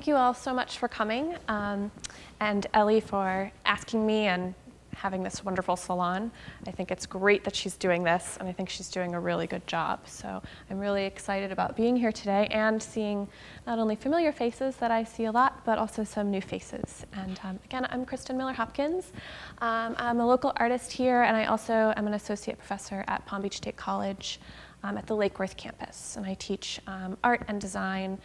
thank you all so much for coming, um, and Ellie for asking me and having this wonderful salon. I think it's great that she's doing this, and I think she's doing a really good job. So I'm really excited about being here today and seeing not only familiar faces that I see a lot, but also some new faces. And um, again, I'm Kristin Miller Hopkins. Um, I'm a local artist here, and I also am an associate professor at Palm Beach State College um, at the Lake Worth campus, and I teach um, art and design.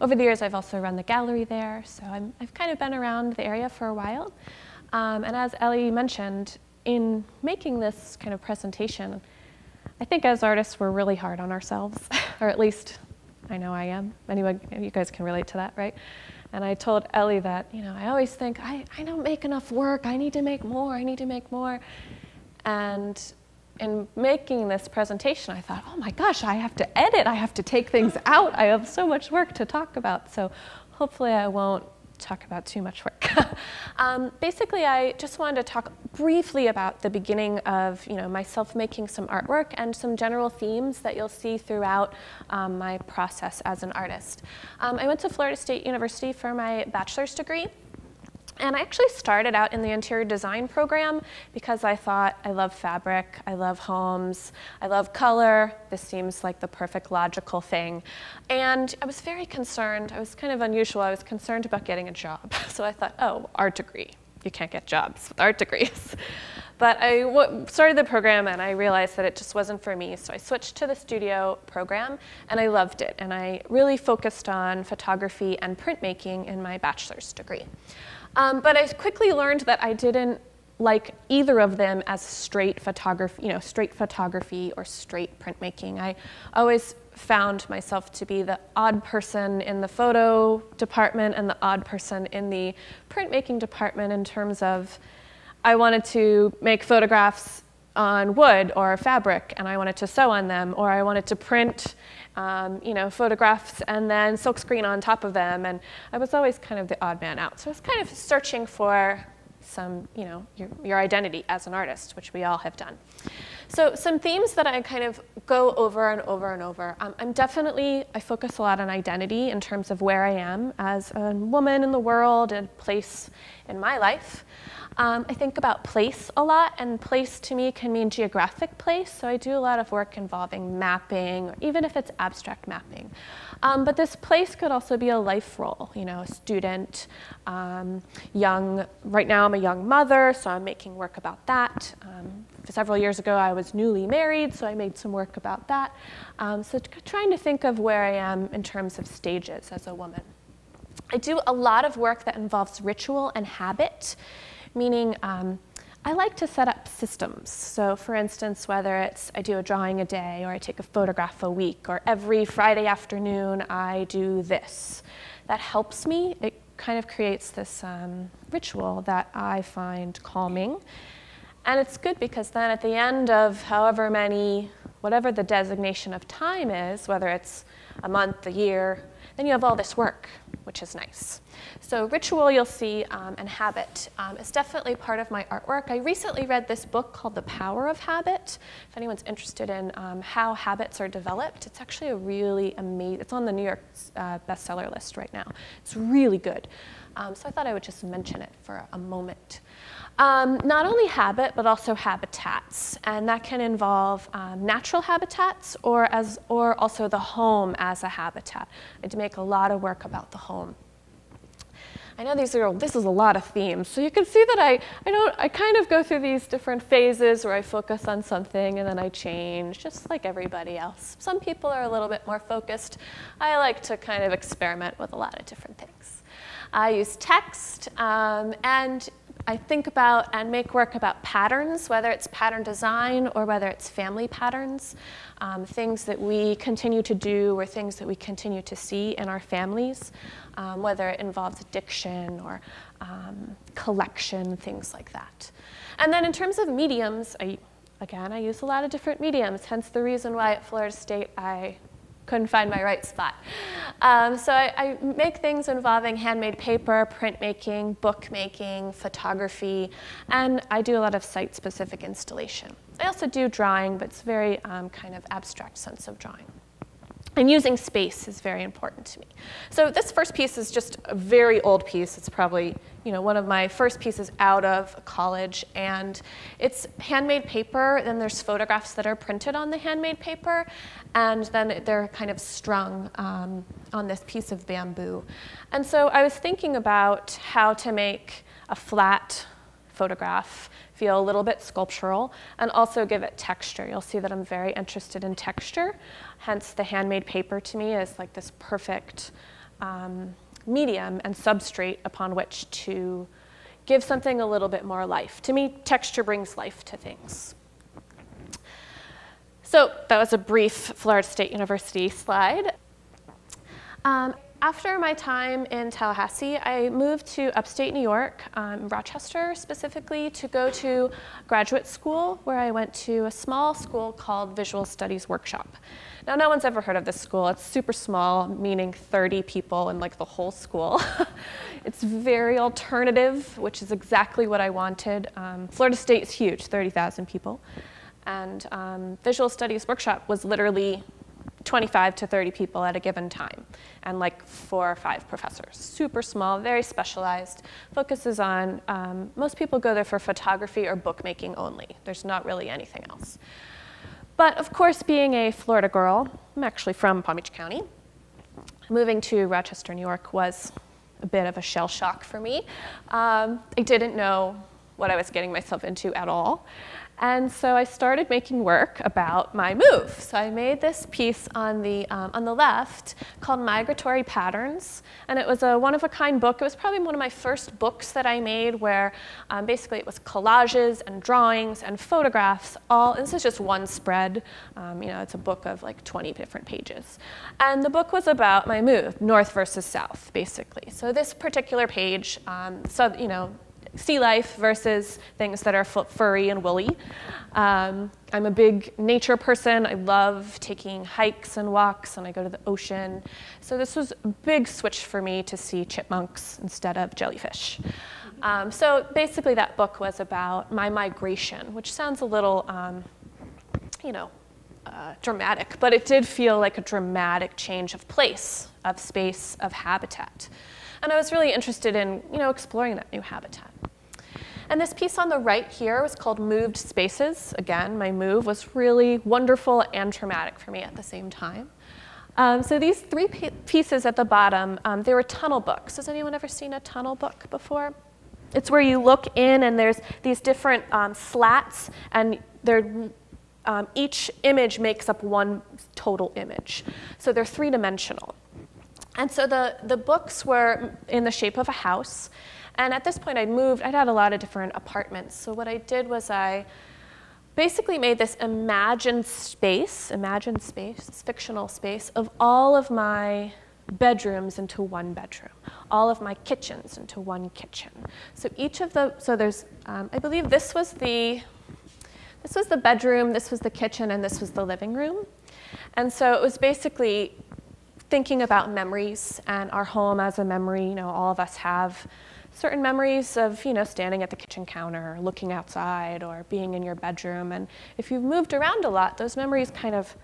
Over the years, I've also run the gallery there, so i have kind of been around the area for a while. Um, and as Ellie mentioned, in making this kind of presentation, I think as artists we're really hard on ourselves, or at least I know I am. Anyone, you guys can relate to that, right? And I told Ellie that, you know, I always think, I, I don't make enough work, I need to make more, I need to make more. And in making this presentation, I thought, oh my gosh, I have to edit, I have to take things out, I have so much work to talk about. So hopefully I won't talk about too much work. um, basically, I just wanted to talk briefly about the beginning of you know, myself making some artwork and some general themes that you'll see throughout um, my process as an artist. Um, I went to Florida State University for my bachelor's degree. And I actually started out in the interior design program because I thought I love fabric, I love homes, I love color. This seems like the perfect logical thing. And I was very concerned, I was kind of unusual, I was concerned about getting a job. So I thought, oh, art degree. You can't get jobs with art degrees. But I started the program and I realized that it just wasn't for me. So I switched to the studio program and I loved it. And I really focused on photography and printmaking in my bachelor's degree. Um, but I quickly learned that I didn't like either of them as straight photography, you know, straight photography or straight printmaking. I always found myself to be the odd person in the photo department and the odd person in the printmaking department in terms of I wanted to make photographs on wood or fabric and I wanted to sew on them or I wanted to print um, you know, photographs and then silkscreen on top of them. And I was always kind of the odd man out. So I was kind of searching for some, you know, your, your identity as an artist, which we all have done. So some themes that I kind of go over and over and over. Um, I'm definitely, I focus a lot on identity in terms of where I am as a woman in the world and place in my life. Um, I think about place a lot, and place to me can mean geographic place. So I do a lot of work involving mapping, or even if it's abstract mapping. Um, but this place could also be a life role, you know, a student, um, young. Right now, I'm a young mother, so I'm making work about that. Several years ago, I was newly married, so I made some work about that. Um, so trying to think of where I am in terms of stages as a woman. I do a lot of work that involves ritual and habit meaning um, I like to set up systems. So for instance, whether it's I do a drawing a day or I take a photograph a week or every Friday afternoon I do this. That helps me. It kind of creates this um, ritual that I find calming. And it's good because then at the end of however many, whatever the designation of time is, whether it's a month, a year, then you have all this work, which is nice. So ritual you'll see um, and habit um, is definitely part of my artwork. I recently read this book called The Power of Habit. If anyone's interested in um, how habits are developed, it's actually a really amazing, it's on the New York uh, bestseller list right now. It's really good. Um, so I thought I would just mention it for a moment. Um, not only habit, but also habitats, and that can involve um, natural habitats or, as, or also the home as a habitat. I do make a lot of work about the home. I know these are, this is a lot of themes, so you can see that I, I, don't, I kind of go through these different phases where I focus on something and then I change, just like everybody else. Some people are a little bit more focused. I like to kind of experiment with a lot of different things. I use text, um, and I think about and make work about patterns, whether it's pattern design or whether it's family patterns, um, things that we continue to do or things that we continue to see in our families, um, whether it involves addiction or um, collection, things like that. And then in terms of mediums, I, again, I use a lot of different mediums, hence the reason why at Florida State I couldn't find my right spot. Um, so I, I, make things involving handmade paper, printmaking, bookmaking, photography, and I do a lot of site-specific installation. I also do drawing, but it's very um, kind of abstract sense of drawing. and using space is very important to me. So this first piece is just a very old piece. It's probably you know, one of my first pieces out of college. And it's handmade paper, then there's photographs that are printed on the handmade paper, and then they're kind of strung um, on this piece of bamboo. And so I was thinking about how to make a flat photograph feel a little bit sculptural and also give it texture. You'll see that I'm very interested in texture. Hence, the handmade paper to me is like this perfect um, medium and substrate upon which to give something a little bit more life. To me, texture brings life to things. So that was a brief Florida State University slide. Um, after my time in Tallahassee, I moved to upstate New York, um, Rochester specifically, to go to graduate school where I went to a small school called Visual Studies Workshop. Now, no one's ever heard of this school. It's super small, meaning 30 people in like the whole school. it's very alternative, which is exactly what I wanted. Um, Florida State is huge, 30,000 people. And um, Visual Studies Workshop was literally 25 to 30 people at a given time, and like four or five professors. Super small, very specialized, focuses on, um, most people go there for photography or bookmaking only. There's not really anything else. But of course, being a Florida girl, I'm actually from Palm Beach County, moving to Rochester, New York was a bit of a shell shock for me. Um, I didn't know what I was getting myself into at all. And so I started making work about my move. So I made this piece on the, um, on the left called Migratory Patterns. And it was a one-of-a-kind book. It was probably one of my first books that I made where um, basically it was collages and drawings and photographs. All This is just one spread. Um, you know, it's a book of like 20 different pages. And the book was about my move, north versus south, basically. So this particular page, um, so, you know, sea life versus things that are furry and woolly. Um, I'm a big nature person. I love taking hikes and walks, and I go to the ocean. So this was a big switch for me to see chipmunks instead of jellyfish. Um, so basically, that book was about my migration, which sounds a little, um, you know, uh, dramatic, but it did feel like a dramatic change of place, of space, of habitat. And I was really interested in, you know, exploring that new habitat. And this piece on the right here was called Moved Spaces. Again, my move was really wonderful and traumatic for me at the same time. Um, so these three pieces at the bottom, um, they were tunnel books. Has anyone ever seen a tunnel book before? It's where you look in and there's these different um, slats and they're um, each image makes up one total image. So they're three dimensional. And so the, the books were in the shape of a house. And at this point, I'd moved, I'd had a lot of different apartments. So what I did was I basically made this imagined space, imagined space, fictional space, of all of my bedrooms into one bedroom, all of my kitchens into one kitchen. So each of the, so there's, um, I believe this was the, this was the bedroom, this was the kitchen, and this was the living room. And so it was basically thinking about memories and our home as a memory. You know, all of us have certain memories of, you know, standing at the kitchen counter, or looking outside, or being in your bedroom. And if you've moved around a lot, those memories kind of,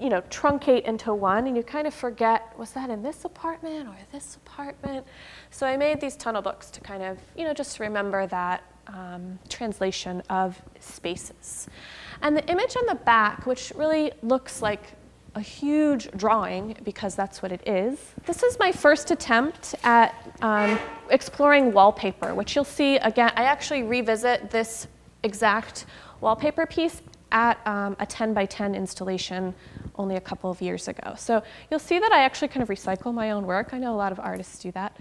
you know, truncate into one, and you kind of forget, was that in this apartment or this apartment? So I made these tunnel books to kind of, you know, just remember that um, translation of spaces. And the image on the back, which really looks like a huge drawing because that's what it is. This is my first attempt at um, exploring wallpaper, which you'll see again. I actually revisit this exact wallpaper piece at um, a 10 by 10 installation only a couple of years ago. So you'll see that I actually kind of recycle my own work. I know a lot of artists do that.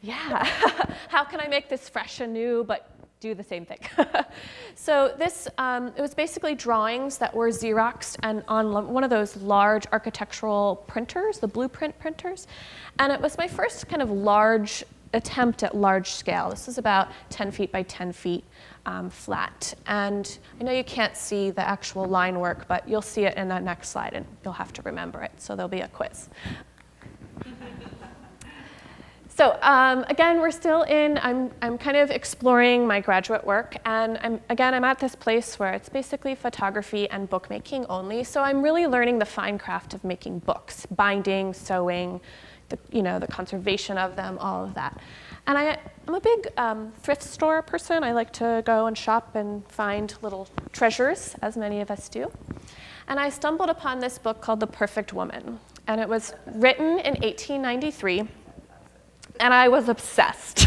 Yeah, how can I make this fresh and new but do the same thing. so this, um, it was basically drawings that were Xeroxed and on one of those large architectural printers, the blueprint printers. And it was my first kind of large attempt at large scale. This is about 10 feet by 10 feet um, flat. And I know you can't see the actual line work, but you'll see it in that next slide and you'll have to remember it. So there'll be a quiz. So um, again, we're still in, I'm, I'm kind of exploring my graduate work. And I'm, again, I'm at this place where it's basically photography and bookmaking only. So I'm really learning the fine craft of making books, binding, sewing, the, you know, the conservation of them, all of that. And I am a big um, thrift store person. I like to go and shop and find little treasures, as many of us do. And I stumbled upon this book called The Perfect Woman. And it was written in 1893. And I was obsessed.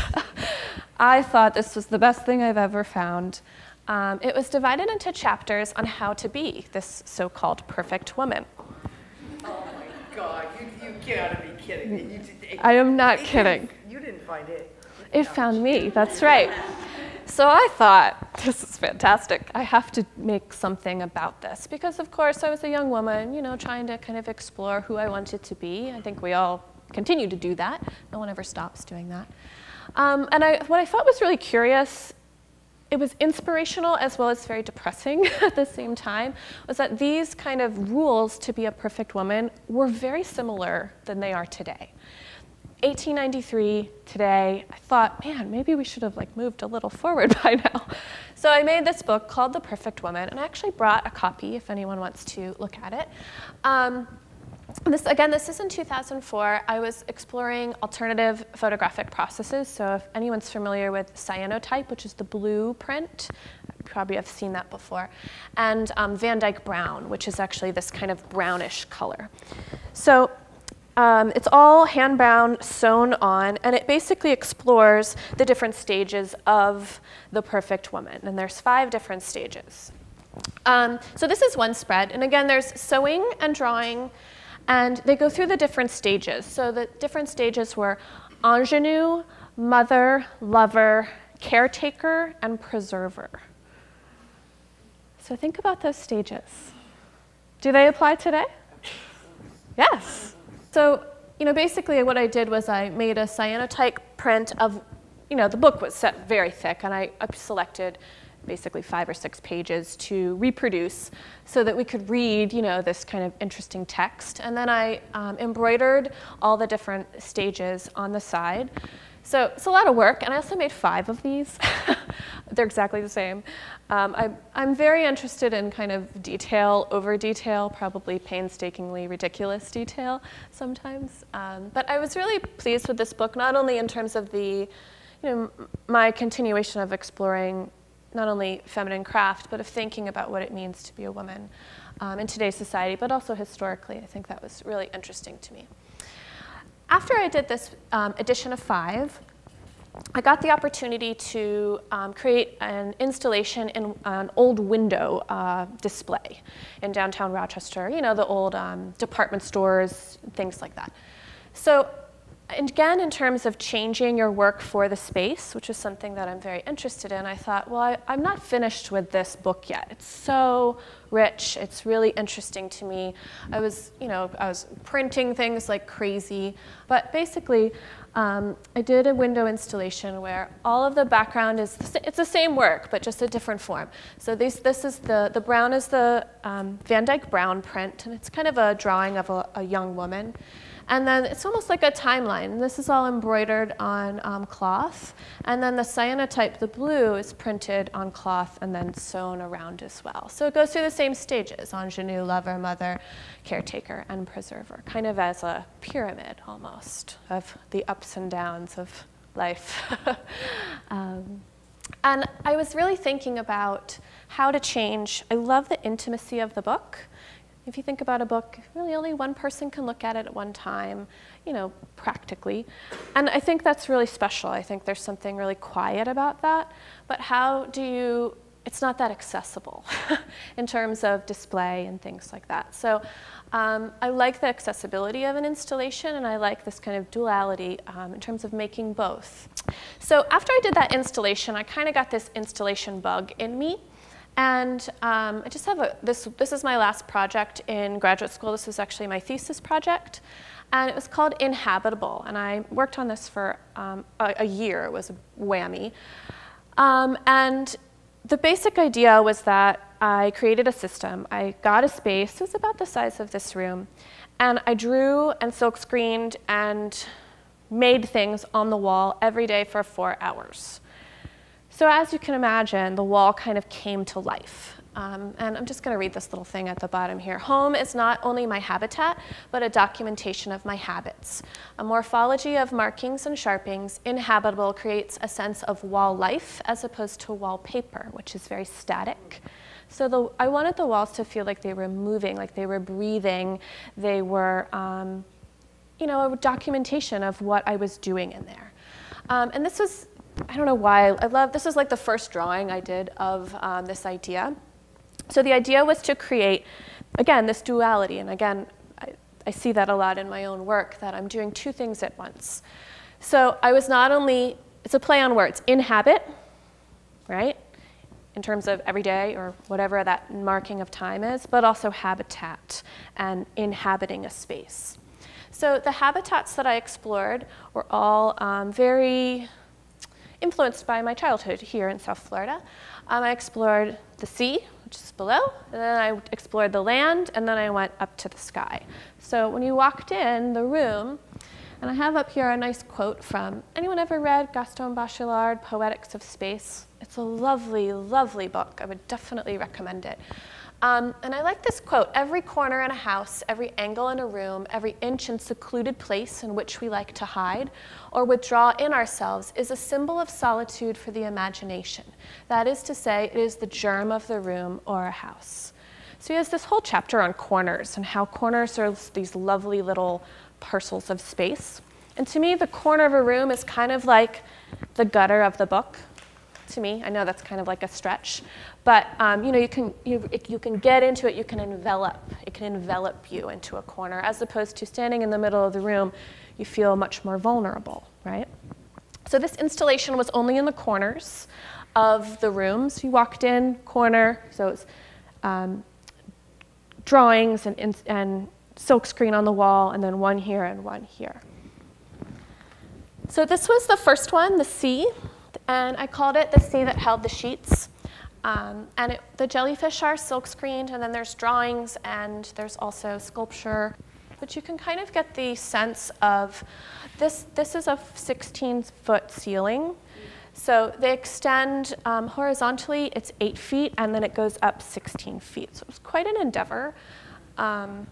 I thought this was the best thing I've ever found. Um, it was divided into chapters on how to be this so called perfect woman. Oh my God, you, you gotta be kidding me. You, I am not kidding You didn't find it. It found me, that's right. So I thought, this is fantastic. I have to make something about this because, of course, I was a young woman, you know, trying to kind of explore who I wanted to be. I think we all continue to do that. No one ever stops doing that. Um, and I, what I thought was really curious, it was inspirational as well as very depressing at the same time, was that these kind of rules to be a perfect woman were very similar than they are today. 1893 today, I thought, man, maybe we should have like moved a little forward by now. So I made this book called The Perfect Woman, and I actually brought a copy if anyone wants to look at it. Um, this, again, this is in 2004. I was exploring alternative photographic processes. So if anyone's familiar with cyanotype, which is the blue print, probably have seen that before, and um, Van Dyke Brown, which is actually this kind of brownish color. So um, it's all hand bound, sewn on, and it basically explores the different stages of the perfect woman. And there's five different stages. Um, so this is one spread, and again, there's sewing and drawing, and they go through the different stages. So the different stages were ingenue, mother, lover, caretaker, and preserver. So think about those stages. Do they apply today? Yes. So, you know, basically what I did was I made a cyanotype print of, you know, the book was set very thick, and I, I selected basically five or six pages to reproduce so that we could read, you know, this kind of interesting text. And then I um, embroidered all the different stages on the side. So it's a lot of work, and I also made five of these. They're exactly the same. Um, I, I'm very interested in kind of detail, over detail, probably painstakingly ridiculous detail sometimes. Um, but I was really pleased with this book, not only in terms of the, you know, my continuation of exploring not only feminine craft, but of thinking about what it means to be a woman um, in today's society, but also historically. I think that was really interesting to me. After I did this um, edition of five, I got the opportunity to um, create an installation in an old window uh, display in downtown Rochester, you know, the old um, department stores, things like that. So and again, in terms of changing your work for the space, which is something that I'm very interested in, I thought, well, I, am not finished with this book yet. It's so rich. It's really interesting to me. I was, you know, I was printing things like crazy, but basically, um, I did a window installation where all of the background is the, it's the same work, but just a different form. So this, this is the the brown is the um, Van Dyke Brown print, and it's kind of a drawing of a, a young woman. And then it's almost like a timeline. This is all embroidered on um, cloth. And then the cyanotype, the blue, is printed on cloth and then sewn around as well. So it goes through the same stages, ingenue, lover, mother, caretaker, and preserver, kind of as a pyramid almost of the ups and downs of life. um, and I was really thinking about how to change. I love the intimacy of the book. If you think about a book, really only one person can look at it at one time, you know, practically. And I think that's really special. I think there's something really quiet about that. But how do you, it's not that accessible in terms of display and things like that. So um, I like the accessibility of an installation and I like this kind of duality um, in terms of making both. So after I did that installation, I kind of got this installation bug in me. And um, I just have a, this, this is my last project in graduate school. This was actually my thesis project. And it was called Inhabitable. And I worked on this for um, a, a, year. It was a whammy. Um, and the basic idea was that I created a system. I got a space. It was about the size of this room. And I drew and silk screened and made things on the wall every day for four hours. So as you can imagine, the wall kind of came to life. Um, and I'm just going to read this little thing at the bottom here. Home is not only my habitat, but a documentation of my habits. A morphology of markings and sharpings, inhabitable creates a sense of wall life as opposed to wallpaper, which is very static. So the, I wanted the walls to feel like they were moving, like they were breathing, they were, um, you know, a documentation of what I was doing in there. Um, and this was, I don't know why, I love, this is like the first drawing I did of um, this idea. So the idea was to create, again, this duality. And again, I, I see that a lot in my own work, that I'm doing two things at once. So I was not only, it's a play on words, inhabit, right? In terms of everyday or whatever that marking of time is, but also habitat and inhabiting a space. So the habitats that I explored were all um, very influenced by my childhood here in South Florida. Um, I explored the sea, which is below, and then I explored the land, and then I went up to the sky. So when you walked in the room, and I have up here a nice quote from, anyone ever read Gaston Bachelard, Poetics of Space? It's a lovely, lovely book. I would definitely recommend it. Um, and I like this quote every corner in a house, every angle in a room, every inch and secluded place in which we like to hide or withdraw in ourselves is a symbol of solitude for the imagination. That is to say, it is the germ of the room or a house. So he has this whole chapter on corners and how corners are these lovely little parcels of space. And to me, the corner of a room is kind of like the gutter of the book to me. I know that's kind of like a stretch, but um, you know, you can you, you can get into it. You can envelop. It can envelop you into a corner, as opposed to standing in the middle of the room. You feel much more vulnerable, right? So this installation was only in the corners of the rooms. You walked in corner, so it's um, drawings and, and silk screen on the wall, and then one here and one here. So this was the first one, the sea and I called it the sea that held the sheets. Um, and it, the jellyfish are silk screened, and then there's drawings, and there's also sculpture. But you can kind of get the sense of this. This is a 16 foot ceiling. So they extend um, horizontally, it's eight feet, and then it goes up 16 feet. So it was quite an endeavor. Um,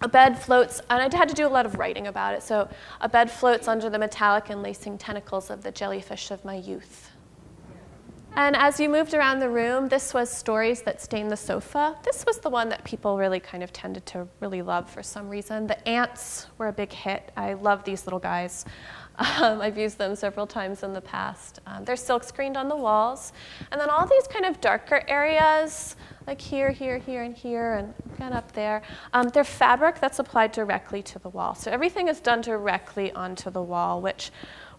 a bed floats, and I had to do a lot of writing about it. So a bed floats under the metallic and lacing tentacles of the jellyfish of my youth. And as you moved around the room, this was Stories That Stain the Sofa. This was the one that people really kind of tended to really love for some reason. The ants were a big hit. I love these little guys. Um, I've used them several times in the past. Um, they're silk screened on the walls. And then all these kind of darker areas, like here, here, here, and here, and again up there. Um, they're fabric that's applied directly to the wall. So everything is done directly onto the wall, which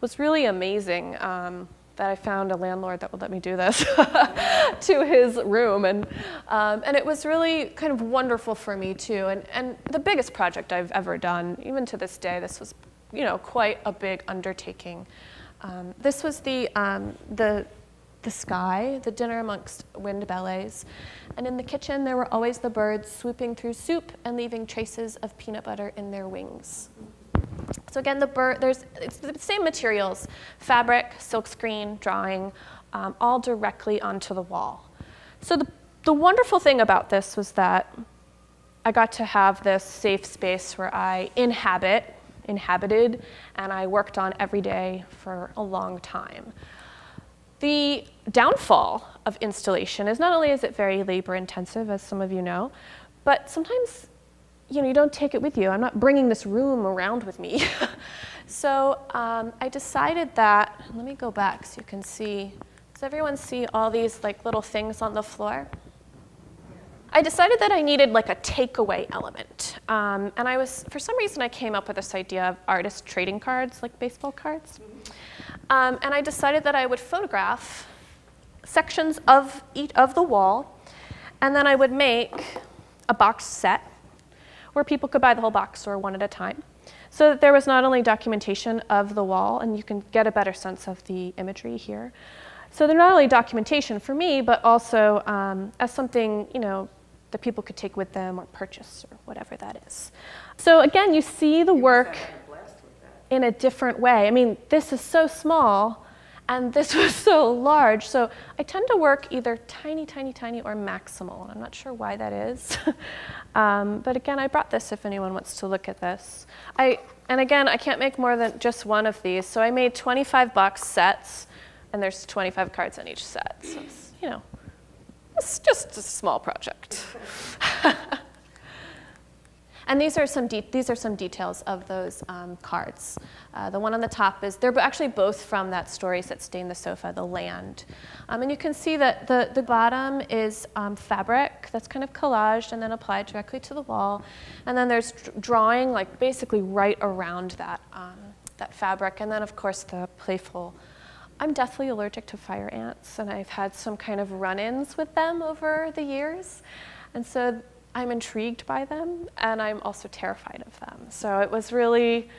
was really amazing. Um, that I found a landlord that would let me do this to his room. And, um, and it was really kind of wonderful for me too. And, and the biggest project I've ever done, even to this day, this was you know, quite a big undertaking. Um, this was the, um, the the sky, the dinner amongst wind ballets. And in the kitchen, there were always the birds swooping through soup and leaving traces of peanut butter in their wings. So again, the bird, there's it's the same materials, fabric, silkscreen, drawing, um, all directly onto the wall. So the, the wonderful thing about this was that I got to have this safe space where I inhabit, inhabited, and I worked on every day for a long time. The downfall of installation is not only is it very labor intensive, as some of you know, but sometimes you know you don't take it with you. I'm not bringing this room around with me. so um, I decided that. Let me go back so you can see. Does everyone see all these like little things on the floor? I decided that I needed like a takeaway element. Um, and I was, for some reason, I came up with this idea of artist trading cards, like baseball cards. Um, and I decided that I would photograph sections of, each, of the wall, and then I would make a box set where people could buy the whole box or one at a time. So that there was not only documentation of the wall, and you can get a better sense of the imagery here. So they're not only documentation for me, but also um, as something, you know, that people could take with them or purchase or whatever that is. So again, you see the work. In a different way. I mean, this is so small and this was so large. So I tend to work either tiny, tiny, tiny or maximal. And I'm not sure why that is. um, but again, I brought this if anyone wants to look at this. I, and again, I can't make more than just one of these. So I made 25 box sets and there's 25 cards in each set. So it's, you know, it's just a small project. And these are some, these are some details of those um, cards. Uh, the one on the top is, they're actually both from that Stories That Stain the Sofa, The Land. Um, and you can see that the, the bottom is um, fabric that's kind of collaged and then applied directly to the wall. And then there's drawing like basically right around that, um, that fabric. And then of course the playful I'm deathly allergic to fire ants, and I've had some kind of run ins with them over the years. And so I'm intrigued by them and I'm also terrified of them. So it was really,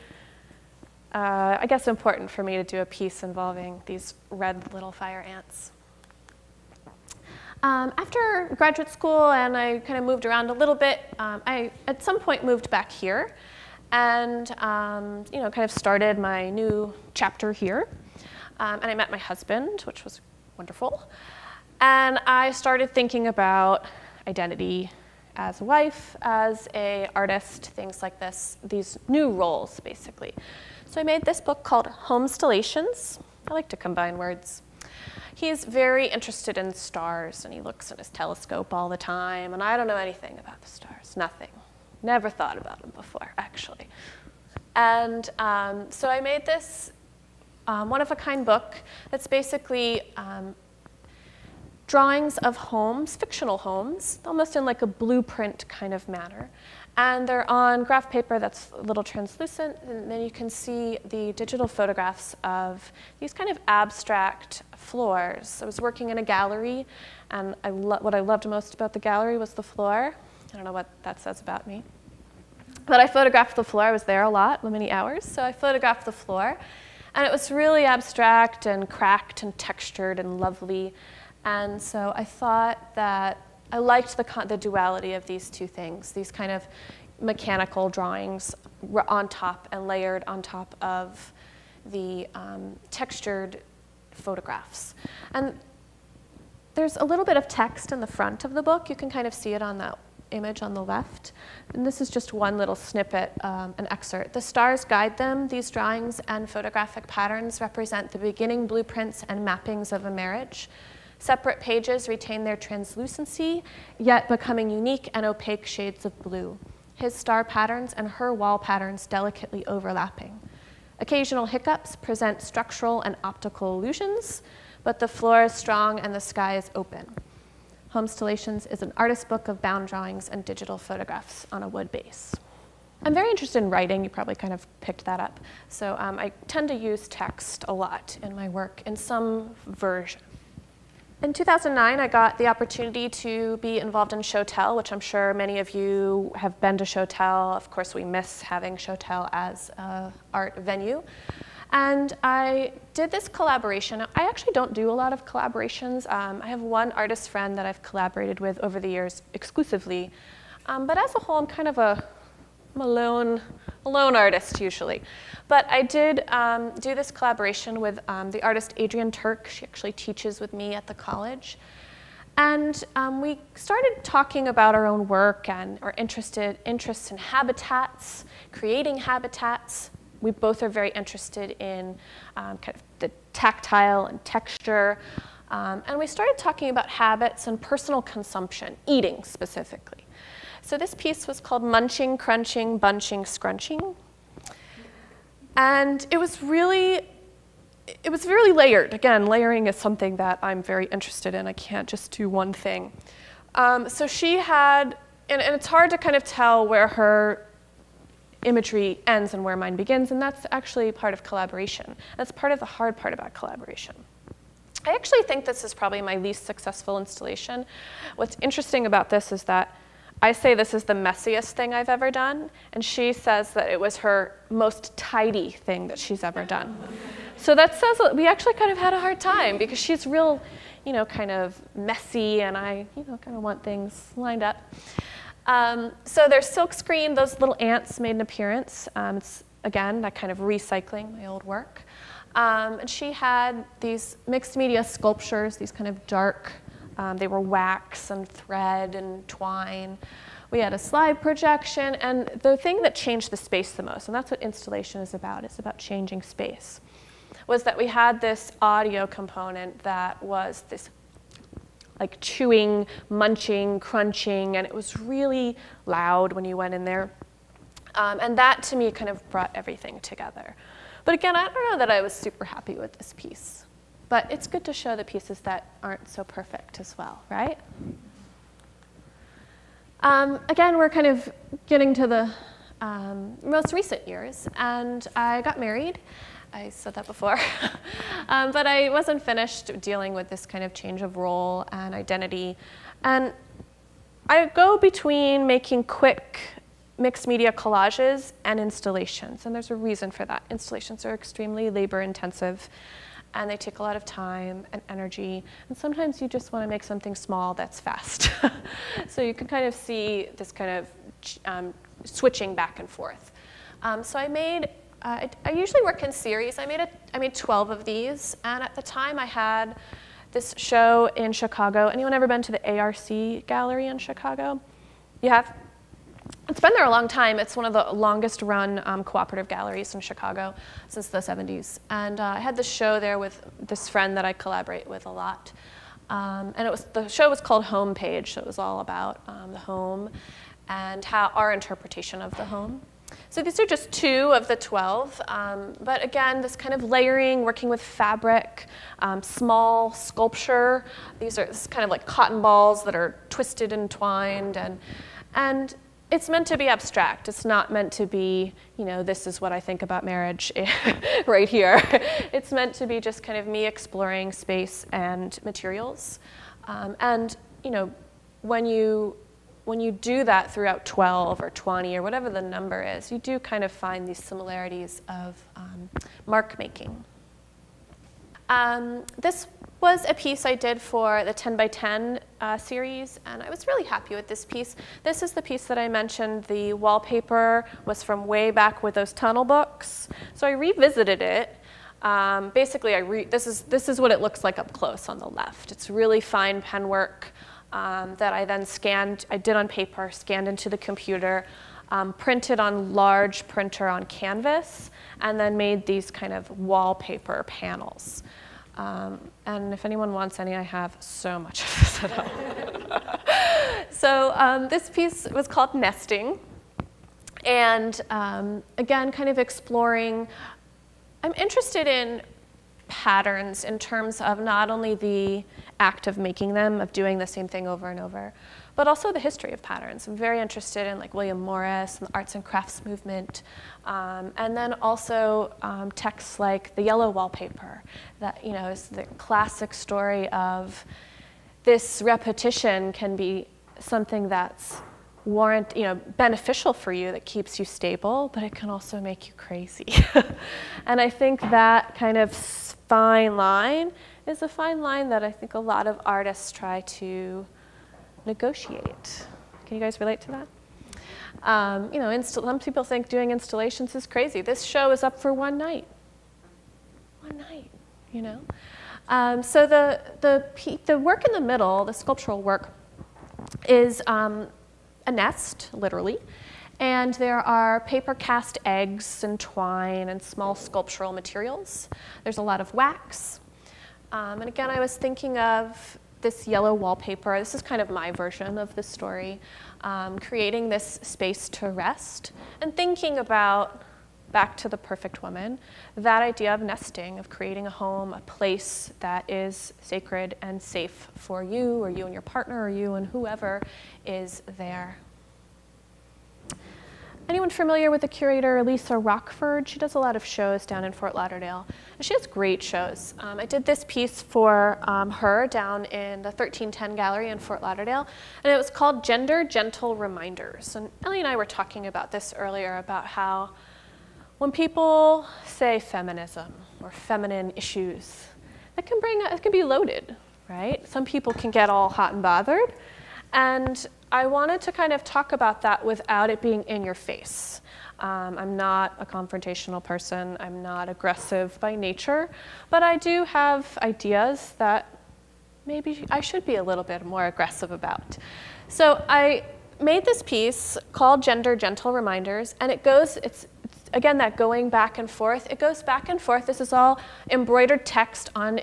uh, I guess, important for me to do a piece involving these red little fire ants. Um, after graduate school and I kind of moved around a little bit, um, I at some point moved back here and um, you know kind of started my new chapter here. Um, and I met my husband, which was wonderful. And I started thinking about identity as a wife, as a artist, things like this, these new roles basically. So I made this book called Homestellations. I like to combine words. He's very interested in stars and he looks at his telescope all the time and I don't know anything about the stars, nothing. Never thought about them before, actually. And um, so I made this um, one of a kind book that's basically um, drawings of homes, fictional homes, almost in like a blueprint kind of manner. And they're on graph paper that's a little translucent, and then you can see the digital photographs of these kind of abstract floors. I was working in a gallery, and I what I loved most about the gallery was the floor. I don't know what that says about me. But I photographed the floor. I was there a lot, many hours, so I photographed the floor. And it was really abstract and cracked and textured and lovely. And so I thought that I liked the, the duality of these two things, these kind of mechanical drawings on top and layered on top of the um, textured photographs. And there's a little bit of text in the front of the book. You can kind of see it on that image on the left. And this is just one little snippet, um, an excerpt. The stars guide them. These drawings and photographic patterns represent the beginning blueprints and mappings of a marriage. Separate pages retain their translucency, yet becoming unique and opaque shades of blue. His star patterns and her wall patterns delicately overlapping. Occasional hiccups present structural and optical illusions, but the floor is strong and the sky is open. Homestellations is an artist book of bound drawings and digital photographs on a wood base. I'm very interested in writing. You probably kind of picked that up. So um, I tend to use text a lot in my work in some version. In 2009, I got the opportunity to be involved in Showtell, which I'm sure many of you have been to Showtell. Of course, we miss having Showtell as an art venue. And I did this collaboration. I actually don't do a lot of collaborations. Um, I have one artist friend that I've collaborated with over the years exclusively. Um, but as a whole, I'm kind of a, I'm a lone, a lone artist usually. But I did um, do this collaboration with um, the artist Adrienne Turk. She actually teaches with me at the college. And um, we started talking about our own work and our interested, interests in habitats, creating habitats. We both are very interested in um, kind of the tactile and texture. Um, and we started talking about habits and personal consumption, eating specifically. So this piece was called Munching, Crunching, Bunching, Scrunching. And it was really, it was really layered. Again, layering is something that I'm very interested in. I can't just do one thing. Um, so she had, and, and it's hard to kind of tell where her imagery ends and where mine begins, and that's actually part of collaboration. That's part of the hard part about collaboration. I actually think this is probably my least successful installation. What's interesting about this is that I say this is the messiest thing I've ever done, and she says that it was her most tidy thing that she's ever done. So that says we actually kind of had a hard time because she's real, you know, kind of messy, and I, you know, kind of want things lined up. Um, so there's silkscreen, those little ants made an appearance. Um, it's again, that kind of recycling my old work. Um, and she had these mixed media sculptures, these kind of dark, um, they were wax and thread and twine. We had a slide projection, and the thing that changed the space the most, and that's what installation is about, it's about changing space, was that we had this audio component that was this like chewing, munching, crunching, and it was really loud when you went in there. Um, and that to me kind of brought everything together. But again, I don't know that I was super happy with this piece. But it's good to show the pieces that aren't so perfect as well, right? Um, again, we're kind of getting to the um, most recent years, and I got married. I said that before. um, but I wasn't finished dealing with this kind of change of role and identity. And I go between making quick mixed media collages and installations, and there's a reason for that. Installations are extremely labor intensive and they take a lot of time and energy. And sometimes you just want to make something small that's fast. so you can kind of see this kind of um, switching back and forth. Um, so I made, uh, I, I, usually work in series. I made, a, I made 12 of these. And at the time I had this show in Chicago. Anyone ever been to the ARC gallery in Chicago? You have? It's been there a long time. It's one of the longest run um, cooperative galleries in Chicago since the 70s. And uh, I had this show there with this friend that I collaborate with a lot. Um, and it was, the show was called Homepage, so it was all about um, the home and how our interpretation of the home. So these are just two of the 12. Um, but again, this kind of layering, working with fabric, um, small sculpture. These are kind of like cotton balls that are twisted and twined. And, and it's meant to be abstract. It's not meant to be, you know, this is what I think about marriage right here. It's meant to be just kind of me exploring space and materials. Um, and, you know, when you when you do that throughout 12 or 20 or whatever the number is, you do kind of find these similarities of um, mark making. Um, this was a piece I did for the 10 by 10 uh, series, and I was really happy with this piece. This is the piece that I mentioned. The wallpaper was from way back with those tunnel books. So I revisited it. Um, basically, I this, is, this is what it looks like up close on the left. It's really fine pen work um, that I then scanned, I did on paper, scanned into the computer, um, printed on large printer on canvas, and then made these kind of wallpaper panels. Um, and if anyone wants any, I have so much of this at home. so um, this piece was called Nesting. And um, again, kind of exploring, I'm interested in patterns in terms of not only the act of making them, of doing the same thing over and over, but also the history of patterns. I'm very interested in like William Morris and the arts and crafts movement, um, and then also um, texts like the yellow wallpaper, that you know is the classic story of this repetition can be something that's warrant you know beneficial for you that keeps you stable but it can also make you crazy and i think that kind of fine line is a fine line that i think a lot of artists try to negotiate. Can you guys relate to that? Um, you know, some people think doing installations is crazy. This show is up for one night. One night, you know? Um, so the, the, the work in the middle, the sculptural work, is um, a nest, literally. And there are paper cast eggs and twine and small sculptural materials. There's a lot of wax. Um, and again, I was thinking of this yellow wallpaper. This is kind of my version of the story. Um, creating this space to rest and thinking about back to the perfect woman, that idea of nesting, of creating a home, a place that is sacred and safe for you or you and your partner or you and whoever is there. Anyone familiar with the curator Lisa Rockford? She does a lot of shows down in Fort Lauderdale. And she has great shows. Um, I did this piece for um, her down in the 1310 Gallery in Fort Lauderdale, and it was called Gender Gentle Reminders. And Ellie and I were talking about this earlier about how when people say feminism or feminine issues, that can bring, it can be loaded, right? Some people can get all hot and bothered. And I wanted to kind of talk about that without it being in your face. Um, I'm not a confrontational person, I'm not aggressive by nature, but I do have ideas that maybe I should be a little bit more aggressive about. So I made this piece called Gender Gentle Reminders, and it goes, it's, it's again that going back and forth. It goes back and forth. This is all embroidered text on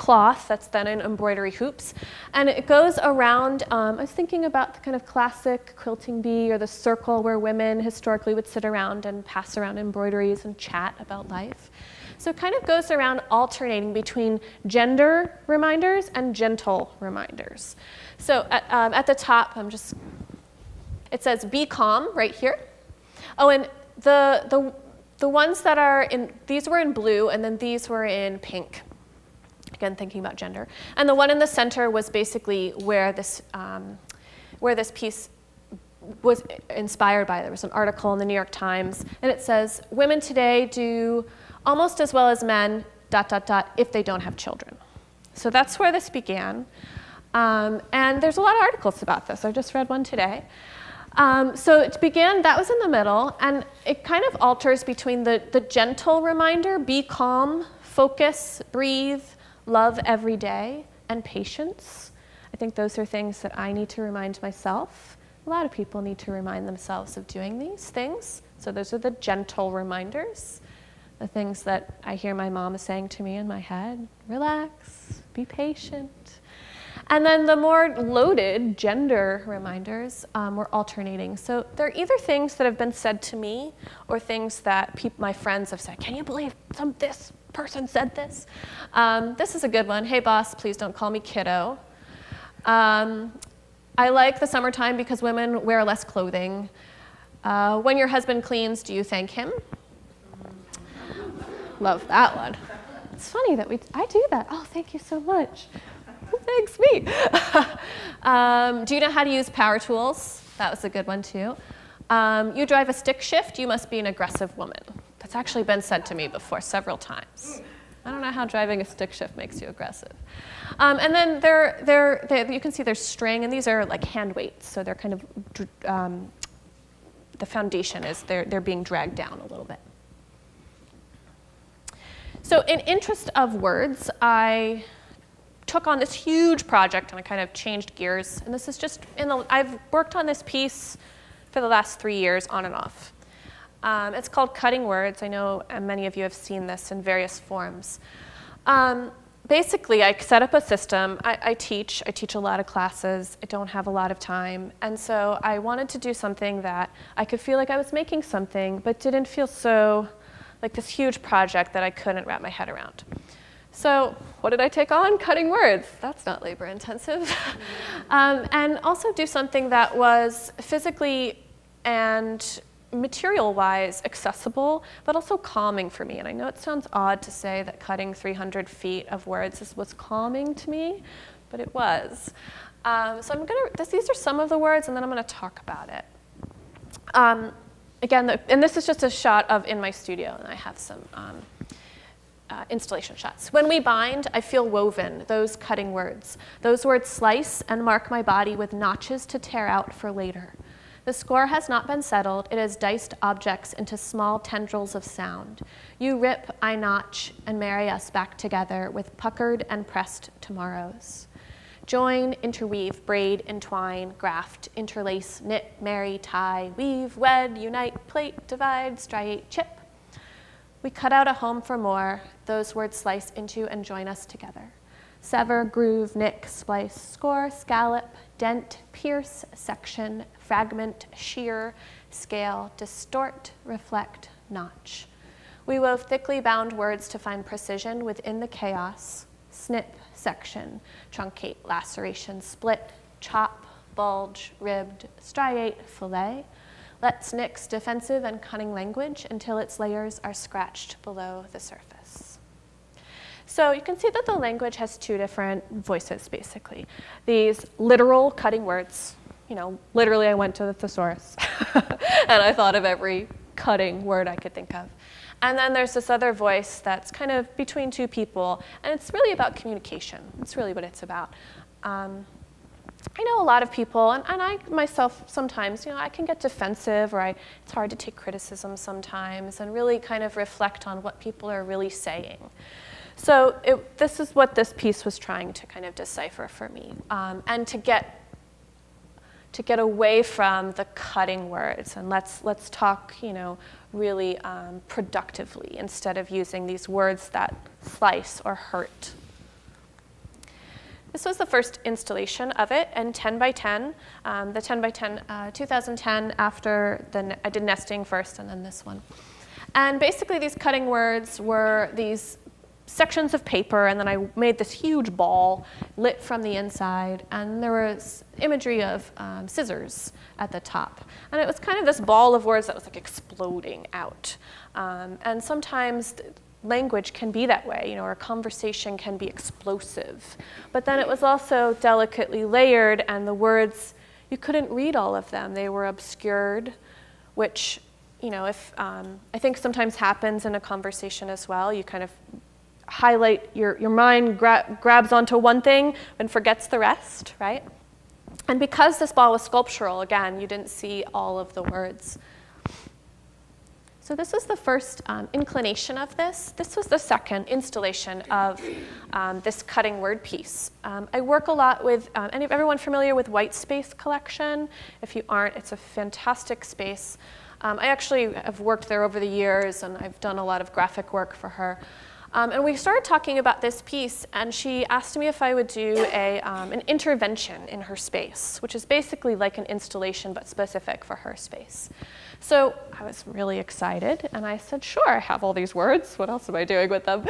cloth that's then in embroidery hoops. And it goes around, um, I was thinking about the kind of classic quilting bee or the circle where women historically would sit around and pass around embroideries and chat about life. So it kind of goes around alternating between gender reminders and gentle reminders. So at, um, at the top, I'm just, it says be calm right here. Oh, and the, the, the ones that are in, these were in blue and then these were in pink again thinking about gender. And the one in the center was basically where this, um, where this piece was inspired by. There was an article in the New York Times, and it says, women today do almost as well as men, dot, dot, dot, if they don't have children. So that's where this began. Um, and there's a lot of articles about this. I just read one today. Um, so it began, that was in the middle, and it kind of alters between the, the gentle reminder, be calm, focus, breathe, love every day, and patience. I think those are things that I need to remind myself. A lot of people need to remind themselves of doing these things. So those are the gentle reminders, the things that I hear my mom saying to me in my head relax, be patient. And then the more loaded gender reminders um, we're alternating. So they're either things that have been said to me or things that my friends have said. Can you believe some this person said this. Um, this is a good one. Hey, boss, please don't call me kiddo. Um, I like the summertime because women wear less clothing. Uh, when your husband cleans, do you thank him? Love that one. It's funny that we, I do that. Oh, thank you so much. Who thanks, me. um, do you know how to use power tools? That was a good one, too. Um, you drive a stick shift, you must be an aggressive woman. That's actually been said to me before several times. I don't know how driving a stick shift makes you aggressive. Um, and then there, there, they, you can see there's string, and these are like hand weights, so they're kind of, um, the foundation is they're, they're being dragged down a little bit. So in interest of words, I took on this huge project and I kind of changed gears. And this is just, in the, I've worked on this piece for the last three years on and off. Um, it's called Cutting Words. I know uh, many of you have seen this in various forms. Um, basically, I set up a system. I, I, teach. I teach a lot of classes. I don't have a lot of time. And so I wanted to do something that I could feel like I was making something, but didn't feel so like this huge project that I couldn't wrap my head around. So what did I take on? Cutting words. That's not labor intensive. um, and also do something that was physically and material wise accessible, but also calming for me. And I know it sounds odd to say that cutting 300 feet of words was calming to me, but it was. Um, so I'm gonna, this, these are some of the words, and then I'm gonna talk about it. Um, again, the, and this is just a shot of in my studio, and I have some um, uh, installation shots. When we bind, I feel woven, those cutting words. Those words slice and mark my body with notches to tear out for later. The score has not been settled. It has diced objects into small tendrils of sound. You rip, I notch, and marry us back together with puckered and pressed tomorrows. Join, interweave, braid, entwine, graft, interlace, knit, marry, tie, weave, wed, unite, plate, divide, striate, chip. We cut out a home for more. Those words slice into and join us together. Sever, groove, nick, splice, score, scallop, dent, pierce, section, fragment, shear, scale, distort, reflect, notch. We wove thickly bound words to find precision within the chaos, snip, section, truncate, laceration, split, chop, bulge, ribbed, striate, fillet. Let's nix defensive and cunning language until its layers are scratched below the surface. So you can see that the language has two different voices, basically. These literal cutting words, you know, literally I went to the thesaurus and I thought of every cutting word I could think of. And then there's this other voice that's kind of between two people, and it's really about communication. It's really what it's about. Um, I know a lot of people, and, and I myself sometimes, you know, I can get defensive or I, it's hard to take criticism sometimes and really kind of reflect on what people are really saying. So it, this is what this piece was trying to kind of decipher for me um, and to get to get away from the cutting words and let's let's talk you know really um, productively instead of using these words that slice or hurt this was the first installation of it, and 10 by 10. Um, the 10 by 10, uh, 2010, after the, I did nesting first and then this one. And basically, these cutting words were these sections of paper, and then I made this huge ball lit from the inside, and there was imagery of um, scissors at the top. And it was kind of this ball of words that was like exploding out. Um, and sometimes language can be that way, you know, or a conversation can be explosive. But then it was also delicately layered, and the words, you couldn't read all of them. They were obscured, which, you know, if um, I think sometimes happens in a conversation as well. You kind of highlight, your, your mind gra- grabs onto one thing and forgets the rest, right? And because this ball was sculptural, again, you didn't see all of the words. So this was the first um, inclination of this. This was the second installation of um, this cutting word piece. Um, I work a lot with, um, any, everyone familiar with Whitespace Collection? If you aren't, it's a fantastic space. Um, I actually have worked there over the years and I've done a lot of graphic work for her. Um, and we started talking about this piece, and she asked me if I would do a, um, an intervention in her space, which is basically like an installation but specific for her space. So I was really excited, and I said, Sure, I have all these words. What else am I doing with them?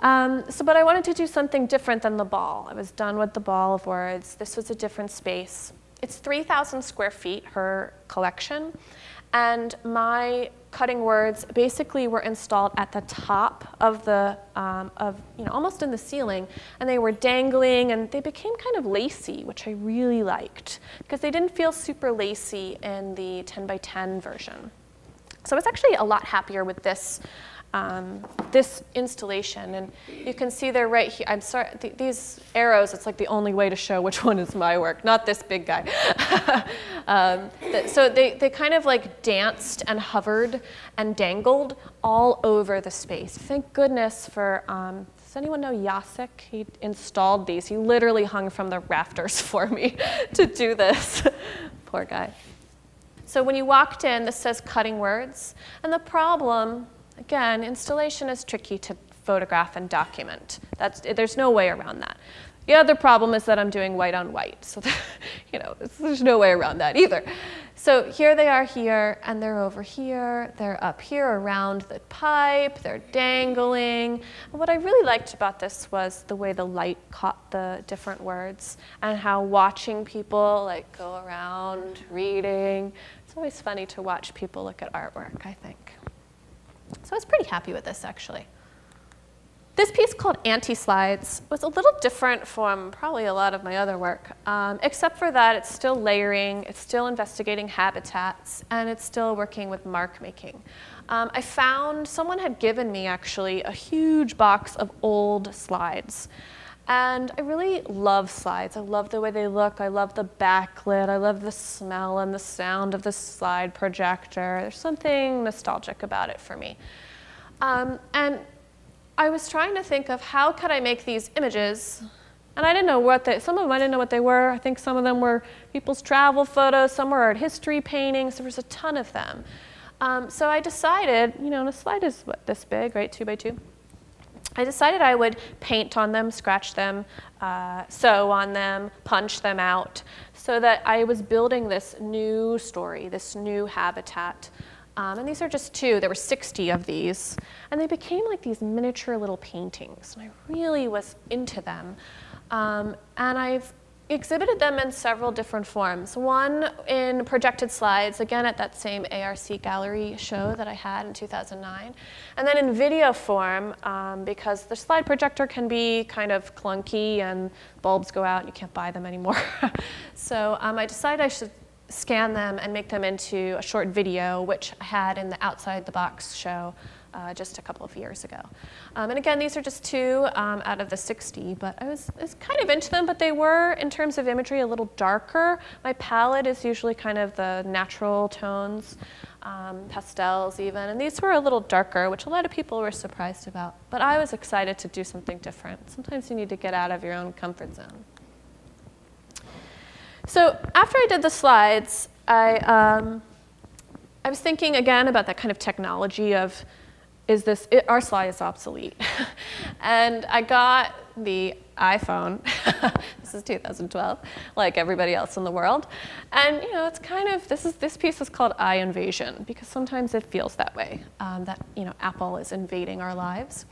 Um, so, but I wanted to do something different than the ball. I was done with the ball of words. This was a different space. It's 3,000 square feet, her collection. And my cutting words basically were installed at the top of the, um, of, you know, almost in the ceiling. And they were dangling and they became kind of lacy, which I really liked because they didn't feel super lacy in the 10 by 10 version. So I was actually a lot happier with this um, this installation. And you can see there right here, I'm sorry, th these arrows, it's like the only way to show which one is my work, not this big guy. um, so they, they kind of like danced and hovered and dangled all over the space. Thank goodness for, um, does anyone know Jacek? He installed these. He literally hung from the rafters for me to do this. Poor guy. So when you walked in, this says cutting words. And the problem Again, installation is tricky to photograph and document. That's, there's no way around that. The other problem is that I'm doing white on white. So, that, you know, there's no way around that either. So here they are here, and they're over here. They're up here around the pipe. They're dangling. And what I really liked about this was the way the light caught the different words and how watching people like go around reading. It's always funny to watch people look at artwork, I think. So I was pretty happy with this actually. This piece called Anti-Slides was a little different from probably a lot of my other work, um, except for that it's still layering, it's still investigating habitats, and it's still working with mark making. Um, I found someone had given me actually a huge box of old slides. And I really love slides. I love the way they look. I love the backlit. I love the smell and the sound of the slide projector. There's something nostalgic about it for me. Um, and I was trying to think of how could I make these images and I didn't know what they, some of them I didn't know what they were. I think some of them were people's travel photos, some were art history paintings. There was a ton of them. Um, so I decided, you know, and a slide is what, this big, right, two by two. I decided I would paint on them, scratch them, uh, sew on them, punch them out, so that I was building this new story, this new habitat. Um, and these are just two. There were 60 of these. And they became like these miniature little paintings. And I really was into them. Um, and I've exhibited them in several different forms. One in projected slides, again at that same ARC gallery show that I had in 2009. And then in video form, um, because the slide projector can be kind of clunky and bulbs go out and you can't buy them anymore. so um, I decided I should scan them and make them into a short video, which I had in the Outside the Box show uh, just a couple of years ago. Um, and again, these are just two um, out of the 60, but I was, I was kind of into them, but they were, in terms of imagery, a little darker. My palette is usually kind of the natural tones, um, pastels even, and these were a little darker, which a lot of people were surprised about. But I was excited to do something different. Sometimes you need to get out of your own comfort zone. So after I did the slides, I, um, I was thinking again about that kind of technology of, is this, it, our slide is obsolete. and I got the iPhone, this is 2012, like everybody else in the world. And you know, it's kind of, this, is, this piece is called eye invasion because sometimes it feels that way, um, that you know, Apple is invading our lives.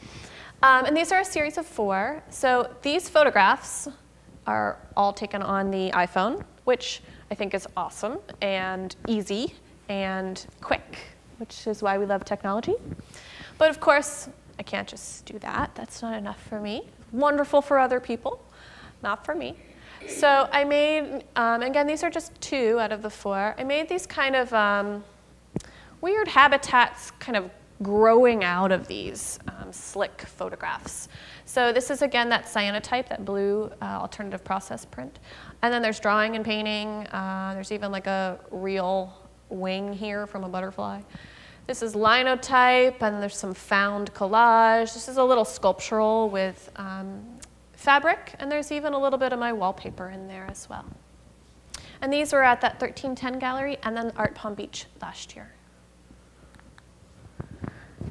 Um, and these are a series of four. So these photographs are all taken on the iPhone, which I think is awesome and easy and quick, which is why we love technology. But of course, I can't just do that. That's not enough for me. Wonderful for other people, not for me. So I made, um, again, these are just two out of the four. I made these kind of um, weird habitats kind of growing out of these um, slick photographs. So this is again that cyanotype, that blue uh, alternative process print. And then there's drawing and painting. Uh, there's even like a real wing here from a butterfly. This is linotype, and there's some found collage. This is a little sculptural with um, fabric, and there's even a little bit of my wallpaper in there as well. And these were at that 1310 gallery and then Art Palm Beach last year.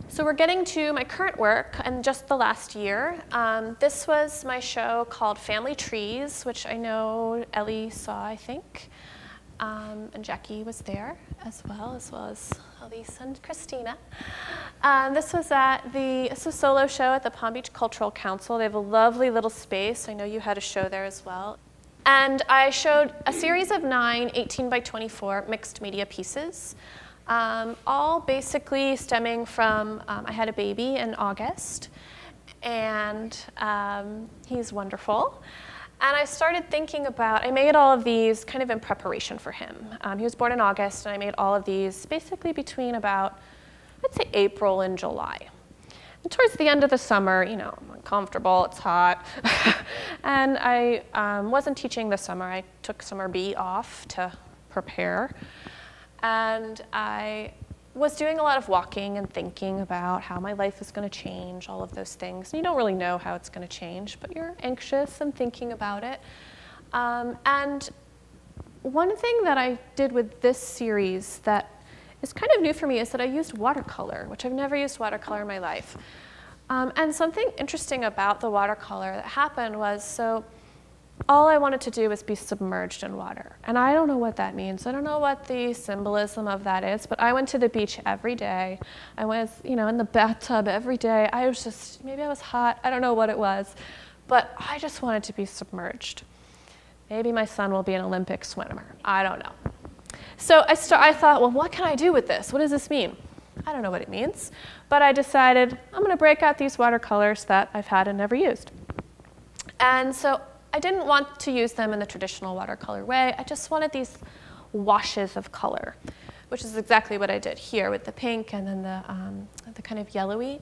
So we're getting to my current work and just the last year. Um, this was my show called Family Trees, which I know Ellie saw, I think. Um, and Jackie was there as well, as well as Elise and Christina. Um, this was at the it's a solo show at the Palm Beach Cultural Council. They have a lovely little space. I know you had a show there as well. And I showed a series of nine 18 by 24 mixed media pieces. Um, all basically stemming from um, I had a baby in August, and um, he's wonderful. And I started thinking about, I made all of these kind of in preparation for him. Um, he was born in August, and I made all of these basically between about, I'd say April and July. And towards the end of the summer, you know, I'm uncomfortable, it's hot. and I um, wasn't teaching this summer. I took summer B off to prepare. And I was doing a lot of walking and thinking about how my life is going to change, all of those things. And you don't really know how it's going to change, but you're anxious and thinking about it. Um, and one thing that I did with this series that is kind of new for me is that I used watercolor, which I've never used watercolor in my life. Um, and something interesting about the watercolor that happened was so all I wanted to do was be submerged in water. And I don't know what that means. I don't know what the symbolism of that is, but I went to the beach every day. I was, you know, in the bathtub every day. I was just, maybe I was hot. I don't know what it was. But I just wanted to be submerged. Maybe my son will be an Olympic swimmer. I don't know. So I, I thought, well, what can I do with this? What does this mean? I don't know what it means. But I decided I'm going to break out these watercolors that I've had and never used. And so I didn't want to use them in the traditional watercolor way. I just wanted these washes of color, which is exactly what I did here with the pink and then the, um, the kind of yellowy.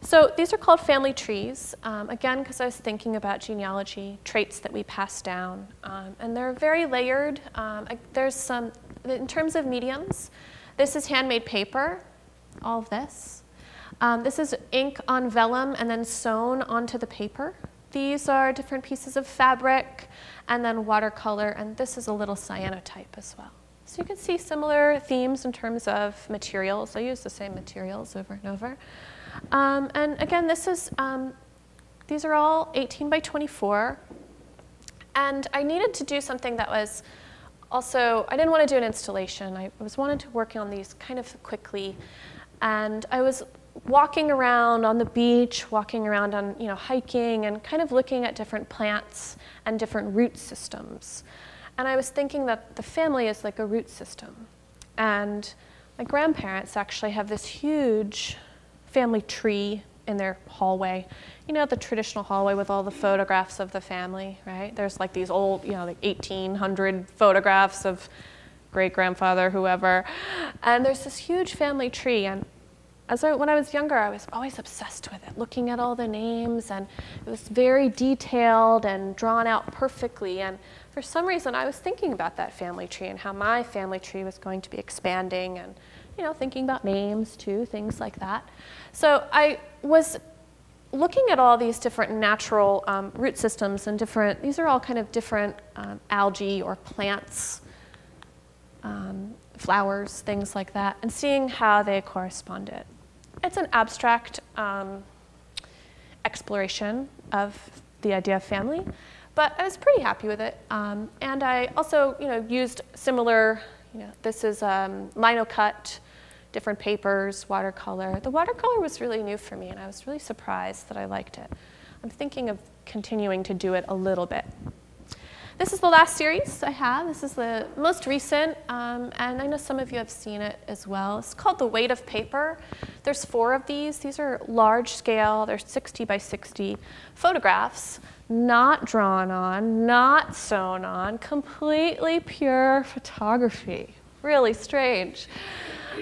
So these are called family trees, um, again, because I was thinking about genealogy, traits that we pass down. Um, and they're very layered. Um, there's some, in terms of mediums, this is handmade paper, all of this. Um, this is ink on vellum and then sewn onto the paper. These are different pieces of fabric and then watercolor, and this is a little cyanotype as well. So you can see similar themes in terms of materials. I use the same materials over and over. Um, and again, this is, um, these are all 18 by 24. And I needed to do something that was also, I didn't want to do an installation. I was wanted to work on these kind of quickly. And I was walking around on the beach, walking around on, you know, hiking and kind of looking at different plants and different root systems. And I was thinking that the family is like a root system. And my grandparents actually have this huge family tree in their hallway. You know, the traditional hallway with all the photographs of the family, right? There's like these old, you know, like 1800 photographs of great grandfather, whoever. And there's this huge family tree. And as I, when I was younger, I was always obsessed with it, looking at all the names, and it was very detailed and drawn out perfectly. And for some reason, I was thinking about that family tree and how my family tree was going to be expanding, and you know, thinking about names too, things like that. So I was looking at all these different natural um, root systems and different. These are all kind of different um, algae or plants. Um, flowers, things like that, and seeing how they corresponded it's an abstract um, exploration of the idea of family, but I was pretty happy with it. Um, and I also, you know, used similar, you know, this is um, lino cut, different papers, watercolor. The watercolor was really new for me, and I was really surprised that I liked it. I'm thinking of continuing to do it a little bit. This is the last series I have. This is the most recent, um, and I know some of you have seen it as well. It's called The Weight of Paper. There's four of these. These are large scale, they're 60 by 60 photographs, not drawn on, not sewn on, completely pure photography. Really strange.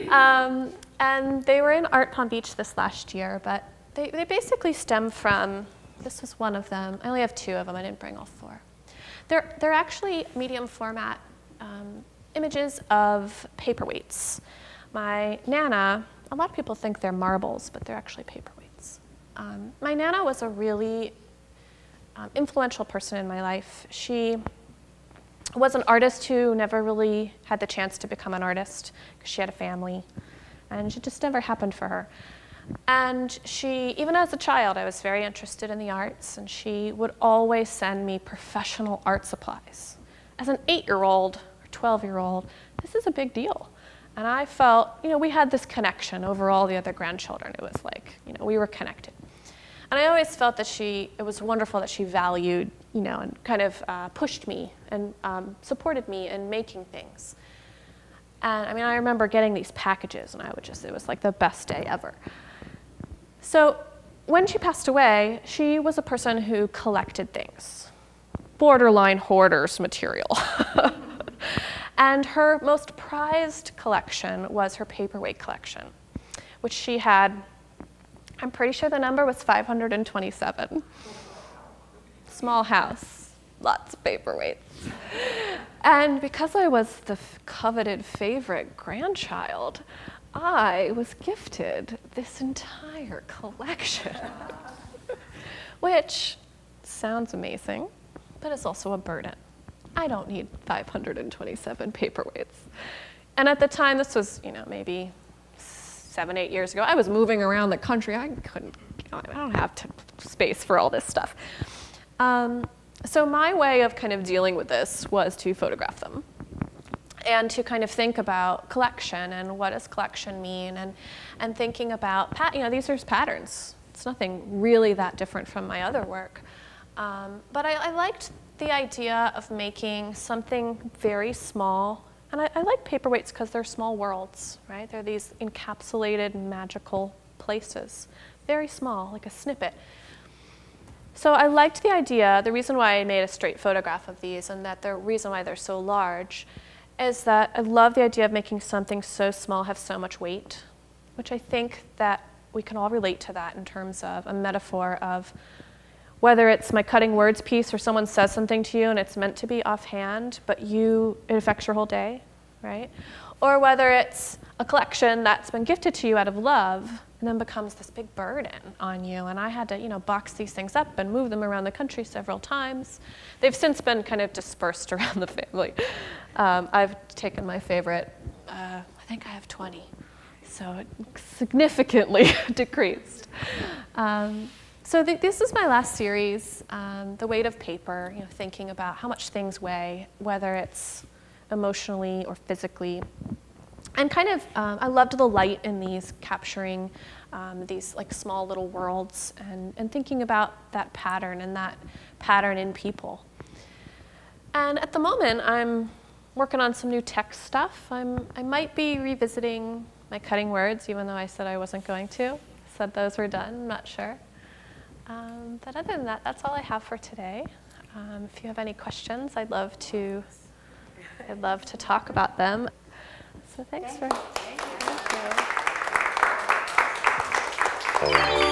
Um, and they were in Art Palm Beach this last year, but they, they basically stem from this was one of them. I only have two of them, I didn't bring all four. They're, they're actually medium format um, images of paperweights. My Nana, a lot of people think they're marbles, but they're actually paperweights. Um, my Nana was a really um, influential person in my life. She was an artist who never really had the chance to become an artist because she had a family, and it just never happened for her. And she, even as a child, I was very interested in the arts, and she would always send me professional art supplies. As an eight year old or 12 year old, this is a big deal. And I felt, you know, we had this connection over all the other grandchildren. It was like, you know, we were connected. And I always felt that she, it was wonderful that she valued, you know, and kind of uh, pushed me and um, supported me in making things. And I mean, I remember getting these packages, and I would just, it was like the best day ever. So when she passed away, she was a person who collected things, borderline hoarders material. and her most prized collection was her paperweight collection, which she had, I'm pretty sure the number was 527. Small house, lots of paperweights. And because I was the coveted favorite grandchild, I was gifted this entire collection, which sounds amazing, but is also a burden. I don't need 527 paperweights. And at the time, this was, you know, maybe seven, eight years ago, I was moving around the country. I couldn't, I don't have space for all this stuff. Um, so my way of kind of dealing with this was to photograph them and to kind of think about collection and what does collection mean and, and thinking about, you know, these are patterns. It's nothing really that different from my other work. Um, but I, I, liked the idea of making something very small. And I, I like paperweights because they're small worlds, right? They're these encapsulated magical places. Very small, like a snippet. So I liked the idea, the reason why I made a straight photograph of these and that the reason why they're so large is that I love the idea of making something so small have so much weight, which I think that we can all relate to that in terms of a metaphor of whether it's my cutting words piece or someone says something to you and it's meant to be offhand, but you it affects your whole day, right? Or whether it's a collection that's been gifted to you out of love and then becomes this big burden on you. And I had to, you know, box these things up and move them around the country several times. They've since been kind of dispersed around the family. Um, I've taken my favorite, uh, I think I have 20, so it significantly decreased. Um, so th- this is my last series, um, The Weight of Paper, you know, thinking about how much things weigh, whether it's emotionally or physically. And kind of, um, I loved the light in these, capturing um, these like small little worlds and, and thinking about that pattern and that pattern in people. And at the moment, I'm working on some new text stuff. I'm, I might be revisiting my cutting words, even though I said I wasn't going to. Said those were done, I'm not sure. Um, but other than that, that's all I have for today. Um, if you have any questions, I'd love to, I'd love to talk about them. So thanks Thank for. Thank you.